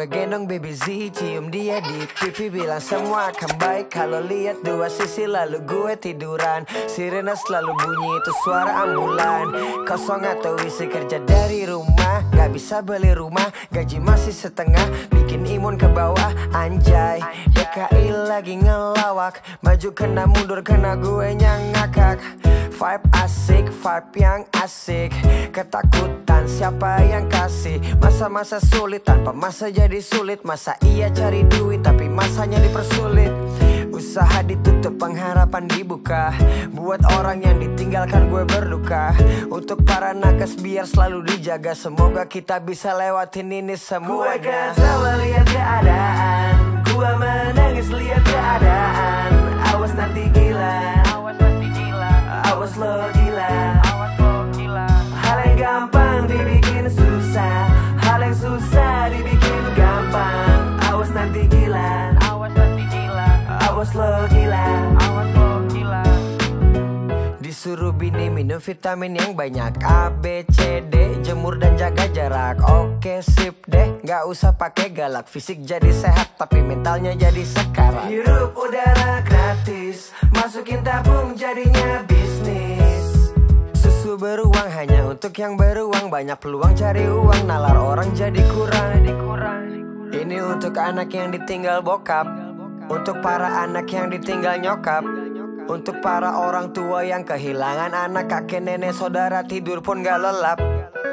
Gue gendong baby Z Cium dia di pipi. Bilang semua akan baik Kalau lihat dua sisi Lalu gue tiduran. Sirena selalu bunyi Itu suara ambulan. Kosong atau isi kerja dari rumah Gak bisa beli rumah. Gaji masih setengah Bikin imun ke bawah Anjay. DKI lagi ngelawak Maju kena mundur Kena gue yang ngakak Vibe asik, vibe yang asik. Ketakutan siapa yang kasih? Masa-masa sulit tanpa masa jadi sulit. Masa iya cari duit tapi masanya dipersulit. Usaha ditutup pengharapan dibuka. Buat orang yang ditinggalkan gue berduka. Untuk para nakes biar selalu dijaga. Semoga kita bisa lewatin ini semua Gue ketawa lihat keadaan. Gue menangis lihat keadaan. Awas nanti Awas lo gila. Disuruh bini minum vitamin yang banyak A, B, C, D Jemur dan jaga jarak. Oke sip deh Gak usah pakai galak. Fisik jadi sehat Tapi mentalnya jadi sekarat. Hirup udara gratis Masukin tabung jadinya bisnis. Susu beruang hanya untuk yang beruang Banyak peluang cari uang. Nalar orang jadi kurang. Ini untuk anak yang ditinggal bokap Untuk para anak yang ditinggal nyokap Untuk para orang tua yang kehilangan anak Kakek nenek saudara tidur pun gak lelap.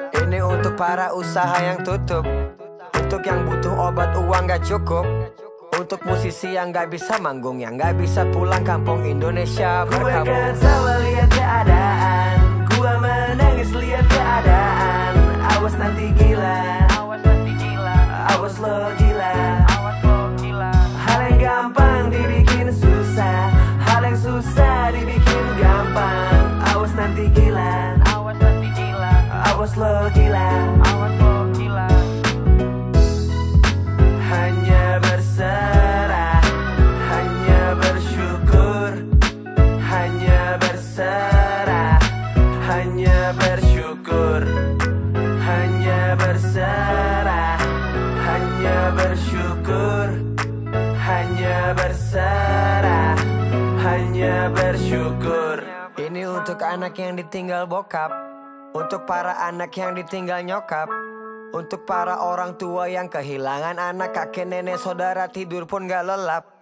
Ini untuk para usaha yang tutup. Untuk yang butuh obat uang gak cukup. Untuk musisi yang gak bisa manggung Yang gak bisa pulang kampung Indonesia. Gue berkabung ketawa lihat keadaan. Gue menangis lihat keadaan. Awas nanti gila susah dibikin gampang. Awas nanti gila. Awas lo gila. Hanya berserah. Hanya bersyukur. Hanya berserah. Hanya bersyukur. Hanya berserah. Hanya bersyukur. Hanya berserah bersyukur. Ini untuk anak yang ditinggal bokap Untuk para anak yang ditinggal nyokap Untuk para orang tua yang kehilangan anak Kakek nenek saudara tidur pun gak lelap